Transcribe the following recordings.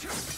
Shoot!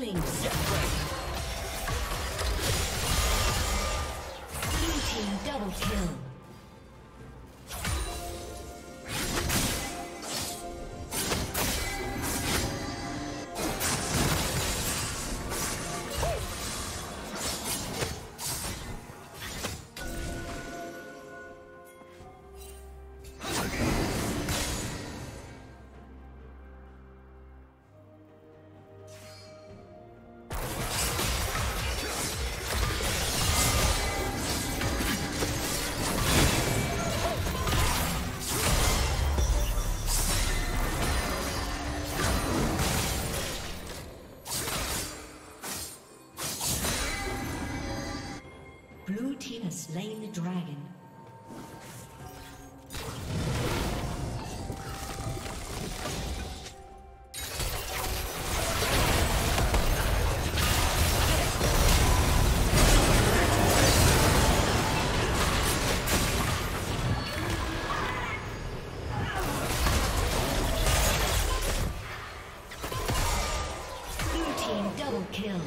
Killing spree. Double kill.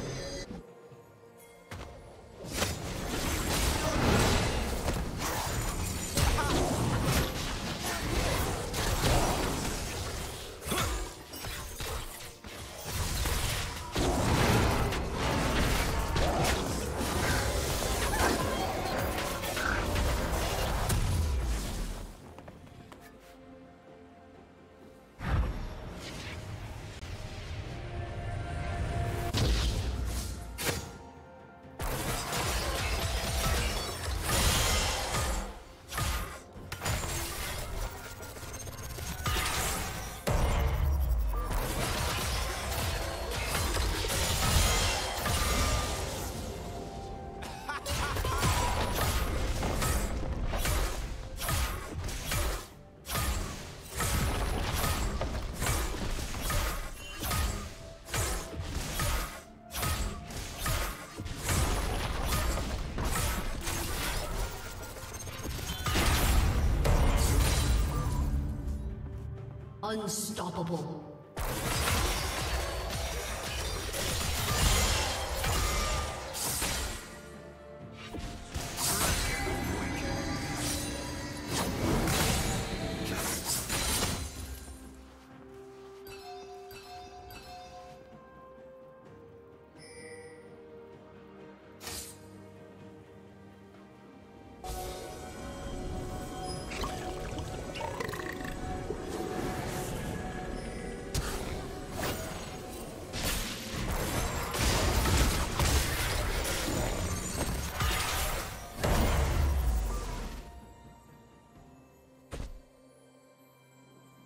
Unstoppable.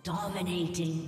Dominating.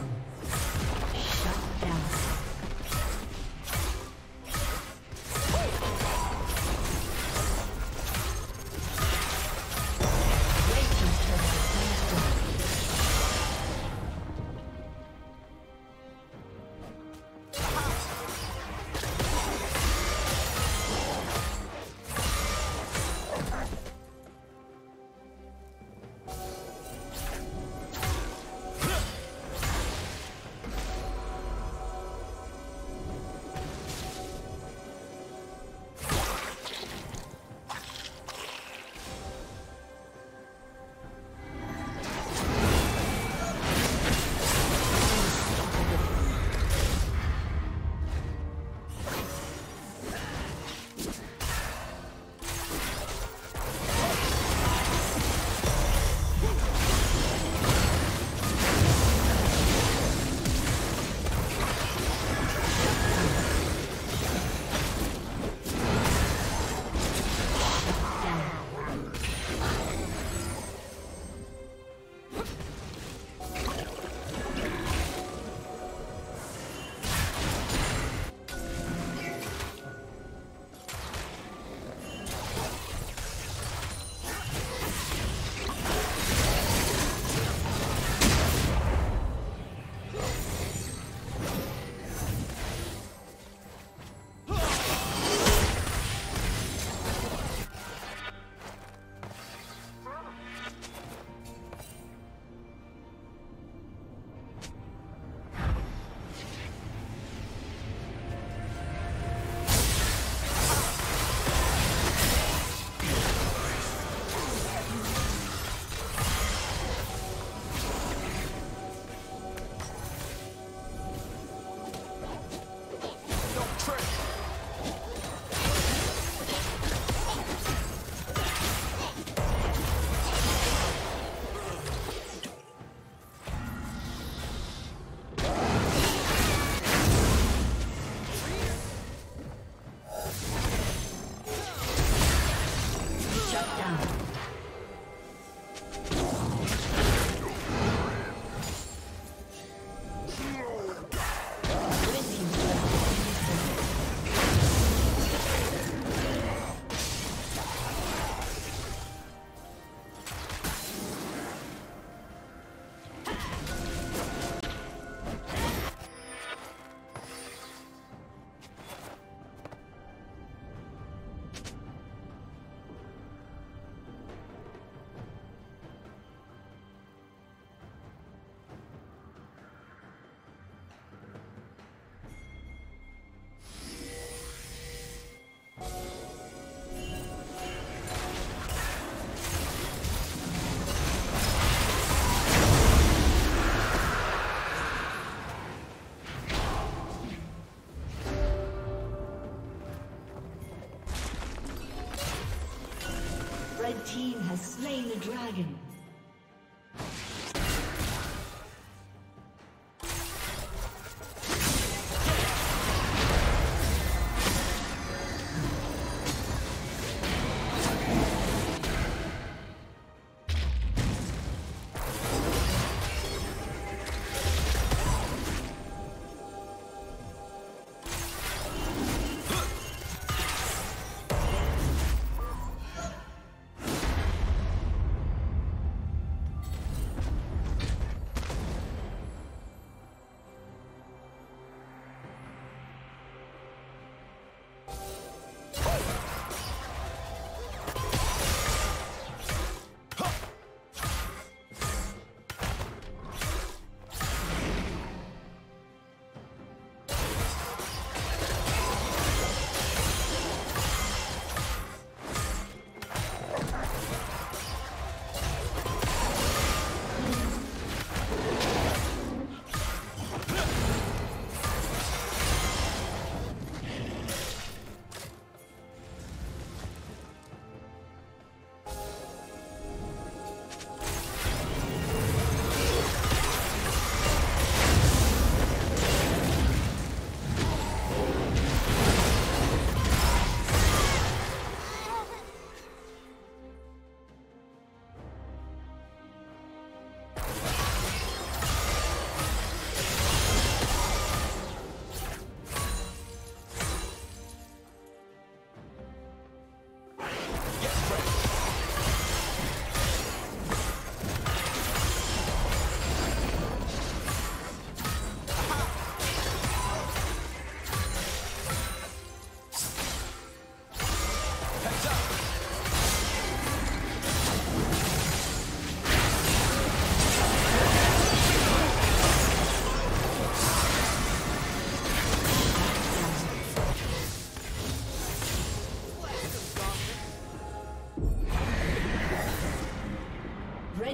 The dragon.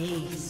Aced.